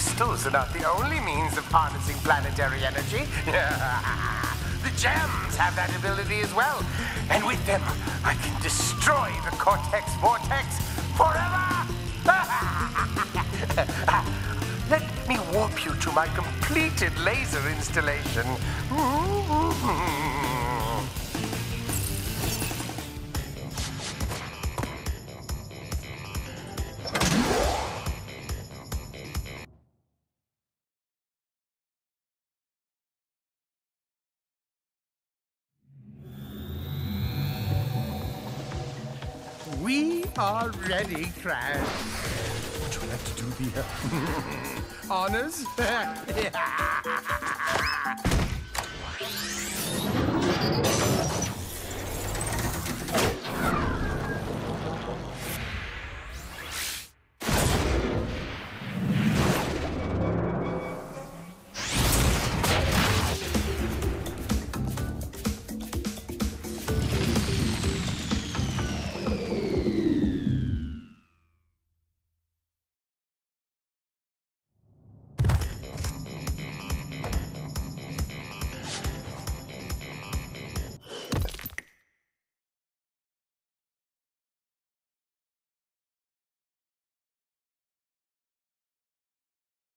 crystals are not the only means of harnessing planetary energy. the gems have that ability as well. And with them, I can destroy the Cortex Vortex forever! Let me warp you to my completed laser installation. We are ready, Crash. Would you like to do the uh, honors?